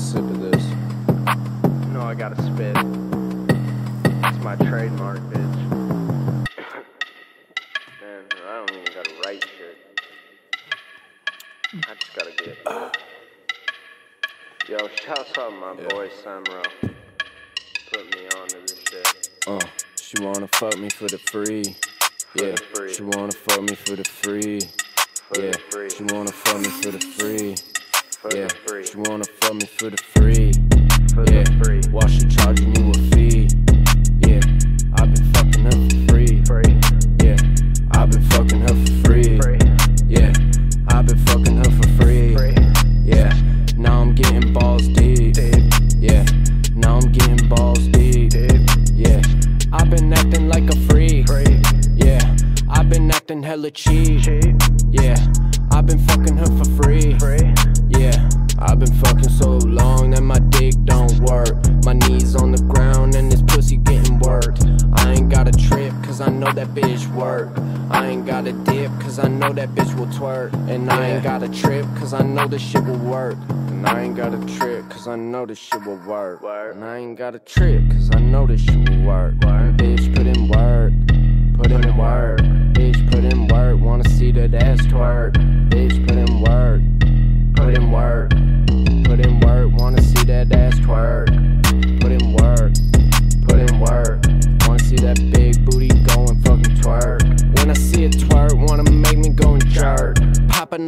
sip of this. No, I gotta spit. It's my trademark, bitch. Man, I don't even gotta write shit. I just gotta get it. Yo, shout out my yeah. boy Samro. Put me on to this shit. Uh, she wanna fuck me for the free. Yeah, free. she wanna fuck me for the free. For yeah, the free. she wanna fuck me for the free. For Yeah, she wanna fuck me for the free. For Yeah, the free. why she charging you a fee? Yeah, I've been fucking her for free. Free. Yeah, I've been fucking her for free. Free. Yeah, I've been fucking her for free. Free. Yeah, now I'm getting balls deep. Deep. Yeah, now I'm getting balls deep. Deep. Yeah, I've been acting like a freak. Free. Yeah, I've been acting hella cheap. Cheap. Yeah, I've been fucking her for free. Free. I've been fucking so long that my dick don't work. My knees on the ground and this pussy getting worked. I ain't got a trip cause I know that bitch work. I ain't got a dip cause I know that bitch will twerk. And I ain't got a trip cause I know this shit will work. And I ain't got a trip cause I know this shit will work. Work. And I ain't got a trip cause I know this shit will work.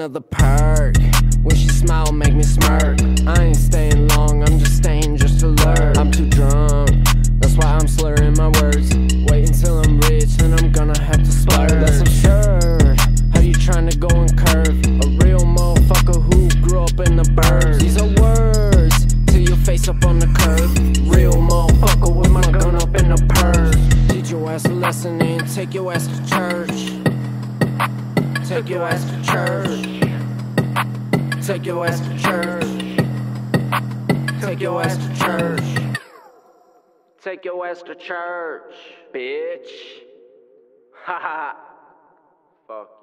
Another perk. When she smile, make me smirk. I ain't staying long, I'm just staying just to learn. I'm too drunk, that's why I'm slurring my words. Wait until I'm rich, then I'm gonna have to splurge. That's absurd. How you trying to go and curve? A real motherfucker who grew up in the burbs. These are words till your face up on the curb. Real motherfucker with my gun up in the purse. Teach your ass a lesson and take your ass to church. Take your ass to church. Take your ass to church. Take your ass to church. Take your ass to church, bitch. Ha ha. Fuck